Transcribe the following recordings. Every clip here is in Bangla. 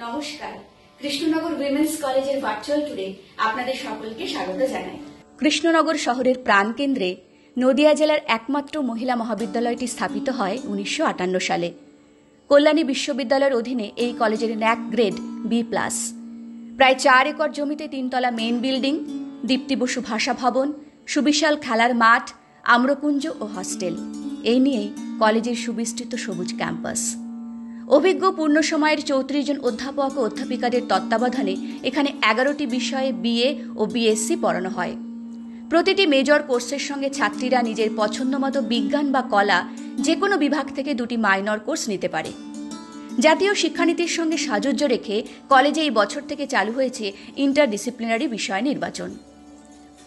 নমস্কার। কৃষ্ণনগর উইমেন্স কলেজের ভার্চুয়াল আপনাদের সকলকে স্বাগত জানাই। কৃষ্ণনগর শহরের প্রাণকেন্দ্রে নদিয়া জেলার একমাত্র মহিলা মহাবিদ্যালয়টি স্থাপিত হয় উনিশশো আটান্ন সালে। কল্যাণী বিশ্ববিদ্যালয়ের অধীনে এই কলেজের ন্যাক গ্রেড বি প্লাস। প্রায় চার একর জমিতে তিনতলা মেইন বিল্ডিং, দীপ্তি বসু ভাষা ভবন, সুবিশাল খেলার মাঠ, আম্রকুঞ্জ ও হস্টেল। এই নিয়েই কলেজের সুবিস্তৃত সবুজ ক্যাম্পাস। অভিজ্ঞ পূর্ণ সময়ের চৌত্রিশ জন অধ্যাপক ও অধ্যাপিকাদের তত্ত্বাবধানে এখানে এগারোটি বিষয়ে বিএ ও বিএসসি পড়ানো হয়। প্রতিটি মেজর কোর্সের সঙ্গে ছাত্রীরা নিজের পছন্দমতো বিজ্ঞান বা কলা যে কোনো বিভাগ থেকে দুটি মাইনর কোর্স নিতে পারে। জাতীয় শিক্ষানীতির সঙ্গে সাজুজ্য রেখে কলেজে এই বছর থেকে চালু হয়েছে ইন্টারডিসিপ্লিনারি বিষয় নির্বাচন।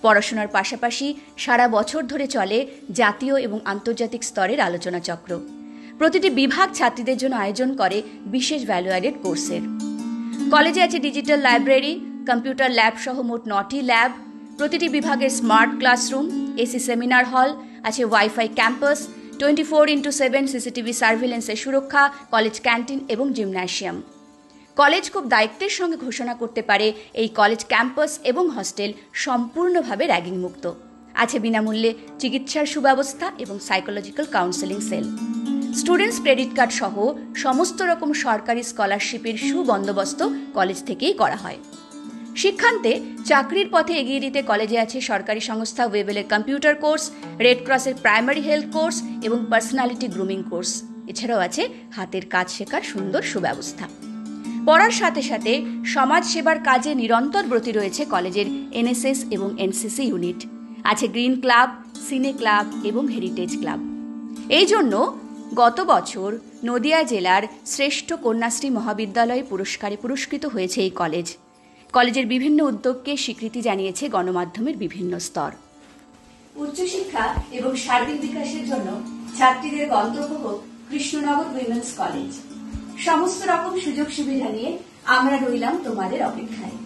পড়াশোনার পাশাপাশি সারা বছর ধরে চলে জাতীয় এবং আন্তর্জাতিক স্তরের আলোচনা চক্র। প্রতিটি বিভাগ ছাত্রীদের জন্য আয়োজন করে বিশেষ ভ্যালু অ্যাডেড কোর্সের কলেজে আছে ডিজিটাল লাইব্রেরি কম্পিউটার ল্যাব সহ মোট নটি ল্যাব প্রতিটি বিভাগের smart classroom AC seminar hall আছে wifi campus twenty four into seven CCTV সার্ভিলেন্সের সুরক্ষা কলেজ ক্যান্টিন এবং জিমন্যাসিয়াম কলেজ খুব দায়িত্বের সঙ্গে ঘোষণা করতে পারে এই কলেজ ক্যাম্পাস এবং হস্টেল সম্পূর্ণভাবে র্যাগিং মুক্ত আছে বিনামূল্যে চিকিৎসার সুব্যবস্থা এবং psychological counselling cell students credit card সহ সমস্ত রকম সরকারি স্কলারশিপের সুবন্দোবস্ত কলেজ থেকেই করা হয়। শিক্ষান্তে চাকরির পথে এগিয়ে দিতে কলেজে আছে সরকারি সংস্থা ওয়েবেলের কম্পিউটার কোর্স রেড ক্রসের প্রাইমারি হেলথ কোর্স এবং পার্সোনালিটি গ্রুমিং কোর্স এছাড়াও আছে হাতের কাজ শেখার সুন্দর সুব্যবস্থা। পড়ার সাথে সাথে সমাজ সেবার কাজে নিরন্তর ব্রতী রয়েছে কলেজের এনএসএস এবং এনসিসি ইউনিট আছে গ্রিন ক্লাব সিনে ক্লাব এবং হেরিটেজ ক্লাব এই জন্য গত বছর নদিয়া জেলার শ্রেষ্ঠ কন্যাশ্রী মহাবিদ্যালয় পুরস্কারে পুরস্কৃত হয়েছে এই কলেজ। কলেজের বিভিন্ন উদ্যোগকে স্বীকৃতি জানিয়েছে গণমাধ্যমের বিভিন্ন স্তর। উচ্চশিক্ষা এবং সার্বিক বিকাশের জন্য ছাত্রীদের গন্তব্য হোক কৃষ্ণনগর উইমেন্স কলেজ। সমস্ত রকম সুযোগ সুবিধা নিয়ে আমরা রইলাম তোমাদের অপেক্ষায়।